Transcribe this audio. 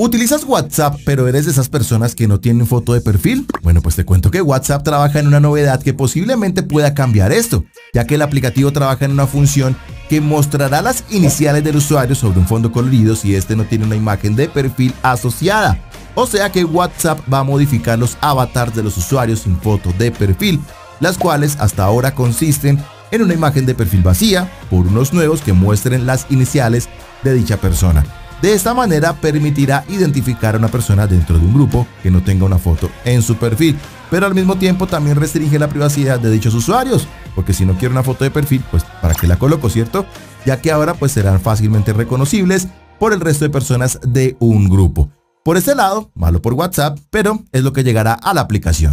¿Utilizas WhatsApp pero eres de esas personas que no tienen foto de perfil? Bueno, pues te cuento que WhatsApp trabaja en una novedad que posiblemente pueda cambiar esto, ya que el aplicativo trabaja en una función que mostrará las iniciales del usuario sobre un fondo colorido si este no tiene una imagen de perfil asociada. O sea que WhatsApp va a modificar los avatars de los usuarios sin foto de perfil, las cuales hasta ahora consisten en una imagen de perfil vacía por unos nuevos que muestren las iniciales de dicha persona. De esta manera permitirá identificar a una persona dentro de un grupo que no tenga una foto en su perfil, pero al mismo tiempo también restringe la privacidad de dichos usuarios, porque si no quiero una foto de perfil, pues para qué la coloco, ¿cierto? Ya que ahora pues serán fácilmente reconocibles por el resto de personas de un grupo. Por este lado, malo por WhatsApp, pero es lo que llegará a la aplicación.